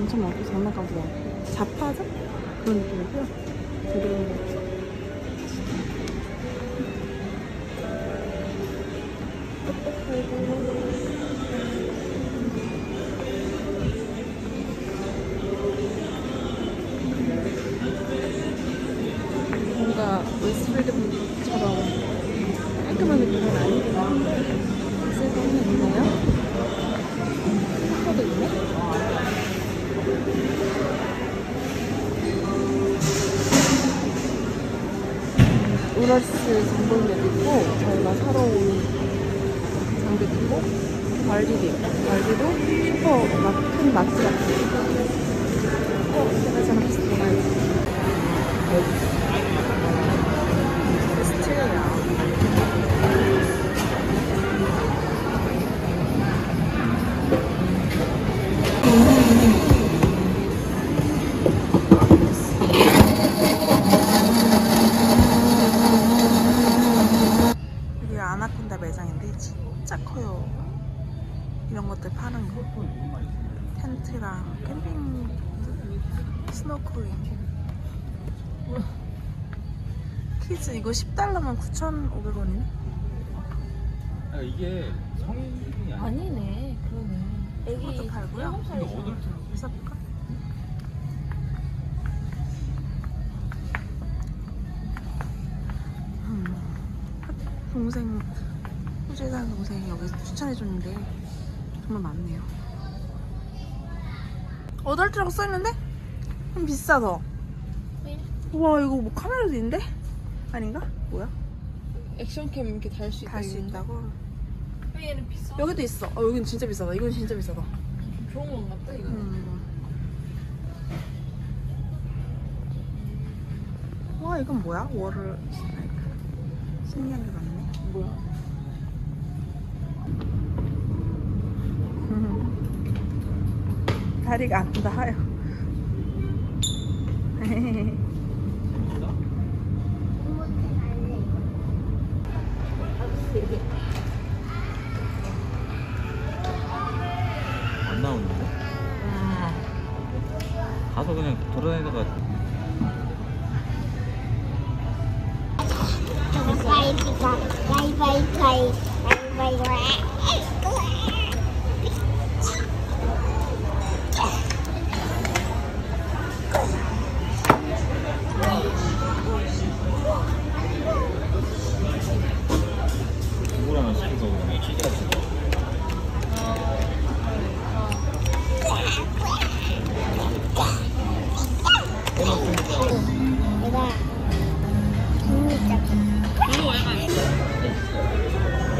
엄청 많고 장난감도 많고 자파점? 그런 느낌이고요 그리고 뭔가 웨스트필드 장본대도 있고 저희가 사러 온 장비도 있고 발디도 있고 발디도 슈퍼 막 큰 마트 같은 어, 제가 비슷해 텐트랑 캠핑 스노클링. kids 이거 10달러면 9,500원이네. 아, 이게 성인이 아니야. 아니네 그러네 이것도 팔고요. 근데 adult 사볼까? 음, 동생 호주에 사는 동생이 여기서 추천해줬는데 정말 많네요. 어덜트라고 써있는데? 좀 비싸다. 우와 이거 뭐 카메라도 있는데? 아닌가? 뭐야? 액션캠 이렇게 달 수 있다 달 수. 있다고? 얘는 비싸 여기도 있어. 어 여긴 진짜 비싸다. 이건 진짜 비싸다. 좋은 건 같다 이거 음. 와 이건 뭐야? 워를 스트라이크 신기한 게 많네 뭐야 다리가 안 닿아요 안 나오는데? 가서 그냥 돌아다니다가 bay bay 누구랑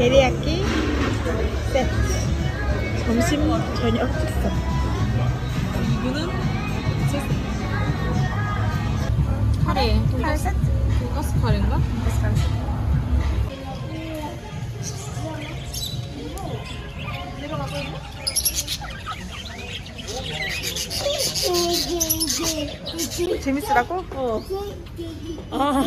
데리야끼 세트. 점심 저녁 식사 이거는 카레. 칼 세트. 돈가스 카레인가? 재밌으라고? 어 아.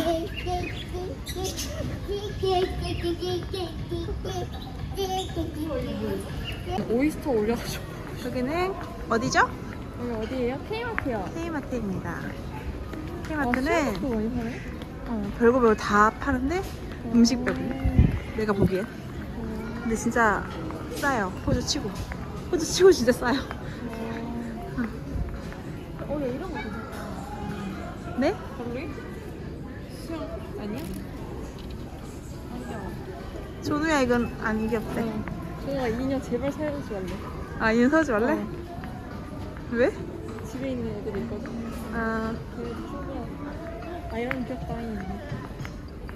오이스터 올려가지고. 여기는 어디죠? 여기 어디예요? K마트요. K마트입니다. 아, K마트는 많이 파네 어, 별거 별거 다 파는데 음식 빼고 내가 보기엔. 근데 진짜 싸요. 호주 치고. 호주 치고 진짜 싸요 네? 별로이? 수영 아니야? 아니야. 조누야 이건 안 귀엽대 어. 정아 인형 제발 사야지 말래. 아 이거 사지 말래? 어. 왜? 집에 있는 애들이 있거든. 아 아 이런 거 귀엽다. 이.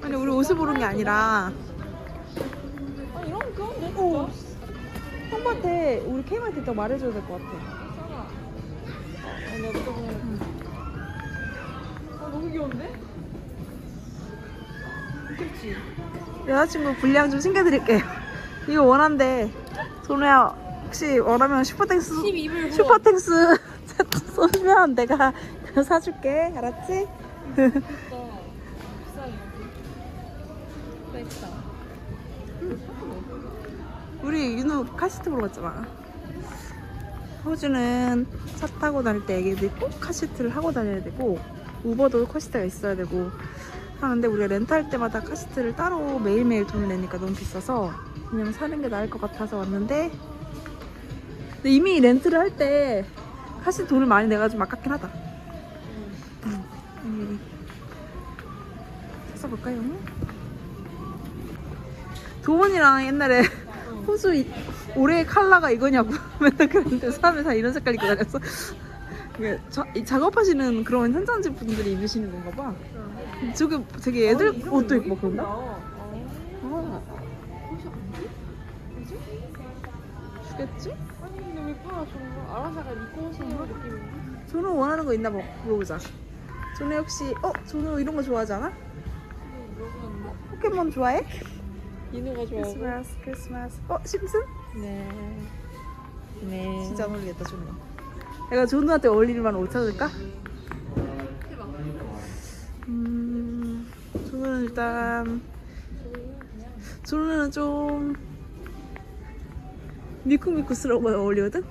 아니 우리 옷을 보는 게 아니라 아 이런 거 귀여운데 어. 진짜? 형한테 우리 K마트 있다고 말해줘야 될 것 같아 괜찮아. 아. 아 너무 귀여운데? 귀엽지? 여자친구 분량 좀 챙겨드릴게요 이거 원한대 조누야 혹시 원하면 Super Thanks 12불 Super Thanks 세트 쏘면 내가 그거 사줄게 알았지? 우리 윤우 카시트 보러 갔잖아 호주는 차 타고 다닐 때 애기들이 꼭 카시트를 하고 다녀야 되고 Uber도 카시트가 있어야 되고 하는데 우리가 렌트할 때마다 카시트를 따로 매일매일 돈을 내니까 너무 비싸서 그냥 사는 게 나을 것 같아서 왔는데 근데 이미 렌트를 할 때 카시트 돈을 많이 내가 좀 아깝긴 하다 응. 음. 찾아볼까요? 도원이랑 옛날에 호주 이- 올해의 컬러가 이거냐고 맨날 그랬는데 사람들 다 이런 색깔 입고 다녔어. 이게 자- 이 작업하시는 그런 현장직 분들이 입으시는 건가 봐. 저게 되게 애들 옷도 입고 그런다? 아. 주겠지? 아니 근데 왜 팔아 저거 알아서 약간 입고 오시는 느낌인데? 조노 원하는 거 있나 봐 물어보자. 조노 혹시 어 조노 이런 거 좋아하지 않아? 포켓몬 좋아해? 이누가 좋아하고. 크리스마스 크리스마스. 어 심슨? 네. 네. 진짜 안 어울리겠다 조노. 내가 조노한테 어울릴 만한 옷 찾을까? 음, 조노는 일단 조노는 좀 미쿠미쿠스러운 거 어울리거든?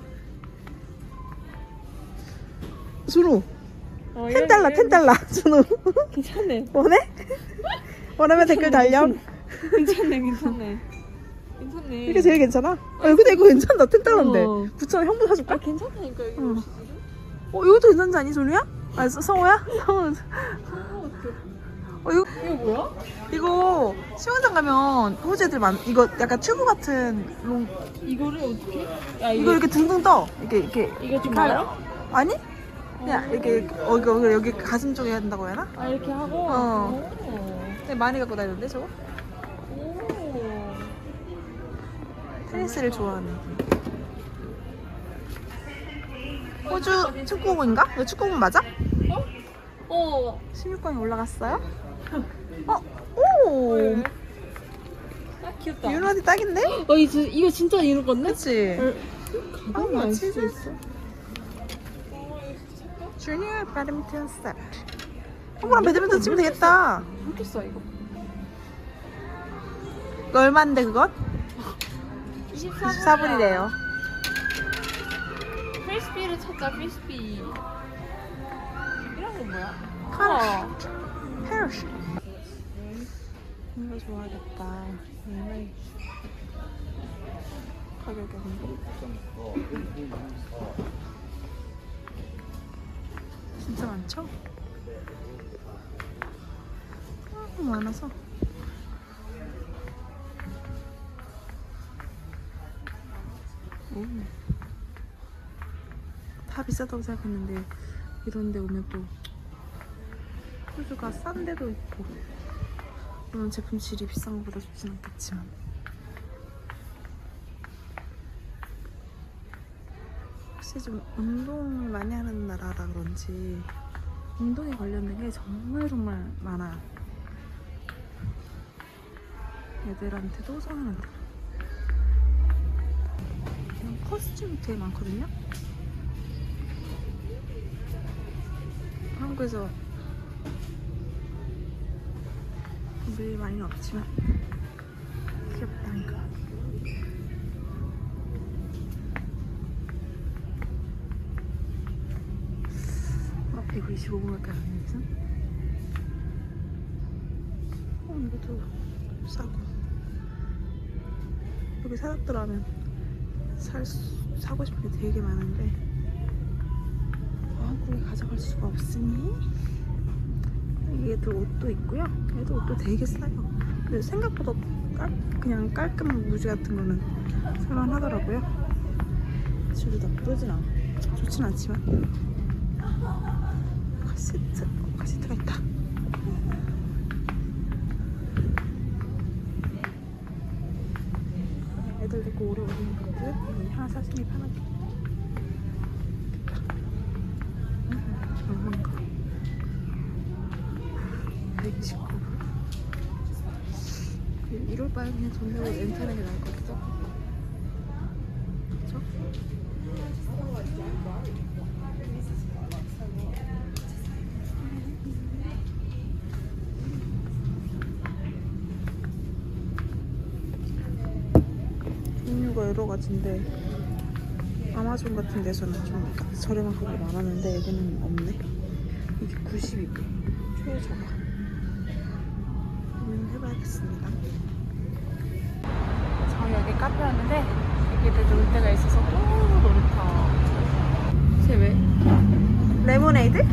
조노 어, 10달러 10달러 조노 괜찮네. 원해? 원하면 댓글 달려 괜찮네, 괜찮네. 괜찮네. 이게 제일 괜찮아? 아 근데 이거 괜찮다 10달러인데 어. 9,000원 형부 사줄까? 아 괜찮다니까 이게 응. 옷이 어 이것도 괜찮지 않니 조노야? 아 서- 성호야? 성호 어 이거 이거 뭐야? 이거 수영장 가면 호주 애들 많 이거 약간 튜브 같은 롱 이거를 어떻게? 야 이거 이렇게 둥둥 떠 이렇게 이렇게 이거 좀 칼- 말아? 아니 그냥 이렇게 어 이거 여기 가슴 쪽에 해야 된다고 해야 하나? 아 이렇게 하고. 어. 오. 근데 많이 갖고 다니는데 저거? 테니스를 좋아하는 호주 축구공인가? 이거 축구공 맞아? 어. 16강에 올라갔어요? 어? 오! 아 귀엽다. 유나디 딱인데? 어 이거 이거 진짜 이런 건데? 그치? 가방이 아, 안 쓰고 치즈? 있어. 주니어 배드민턴 세트 형부랑 배드민턴 치면 되겠다 이렇게 써 이거. 이거 얼만데 그건? 24 24불이래요. 프리스비를 찾자 프리스비. 이런 건 뭐야? 카라. 헤어시. 이거 좋아하겠다. 가격이 없네 진짜 많죠? 너무 많아서 오. 다 비싸다고 생각했는데 이런 데 오면 또 호주가 싼 데도 있고 물론 제품 질이 비싼 것보다 좋진 않겠지만. 혹시 좀 운동을 많이 하는 나라라 그런지 운동에 관련된 게 정말 정말 많아요 애들한테도 성인한테도 커스튬이 되게 많거든요? 한국에서 늘 많이는 없지만 귀엽다니까. 어, 125분밖에 안 했어? 어, 이것도 싸고. 여기 하면 살, 수- 사고 싶은 게 되게 많은데 어, 한국에 가져갈 수가 없으니 얘들 옷도 있고요. 얘도 옷도 되게 싸요. 근데 생각보다 깔, 그냥 깔끔한 무지 같은 거는 살만하더라고요. 줄이 나쁘진 않아. 좋진 않지만. 카시트, 어, 카시트가 있다. 애들 데리고 오래 오는 분들 하나 사시니 편하게. 음, 얼마인가? 129불 1월 바에 그냥 돈 내고 게 나을 것 같기도 그쵸? 종류가 여러 가지인데 아마존 같은 데서는 좀 저렴한 가격이 많았는데 여기는 없네. 이게 92불 최저가. 고민해봐야겠습니다. 저희 여기 카페 왔는데 여기도 놀 데가 있어서 또 놀이터. 쟤 왜? 레모네이드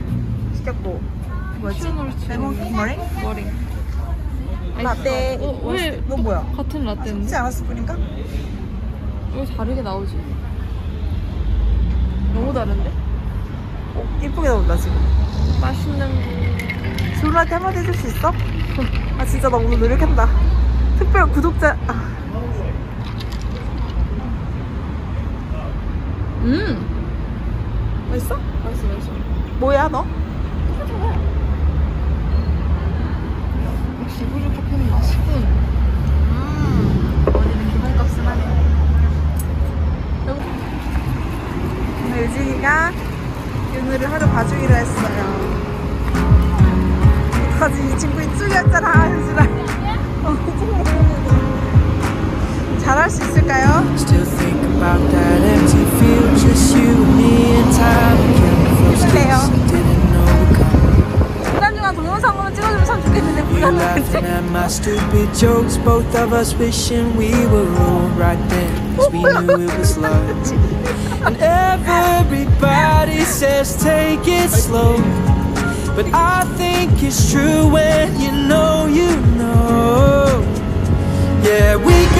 시켰고 뭐지? 레몬 머랭? 머랭. 라떼. 어, 왜 너 뭐야? 같은 라떼인데? 섞지 않았을 뿐인가? 왜 다르게 나오지? 너무 다른데? 어, 이쁘게 나온다 지금. 맛있는 졸라한테 한마디 해줄 수 있어? 아 진짜 나 오늘 노력한다. 특별 구독자. 아, 음 맛있어? 맛있어 맛있어 뭐야 너? 역시 호주 커피는 맛있군 our stupid jokes, both of us wishing we were all right there. Cause we knew it was love. And everybody says take it slow. But I think it's true when you know you know. Yeah, we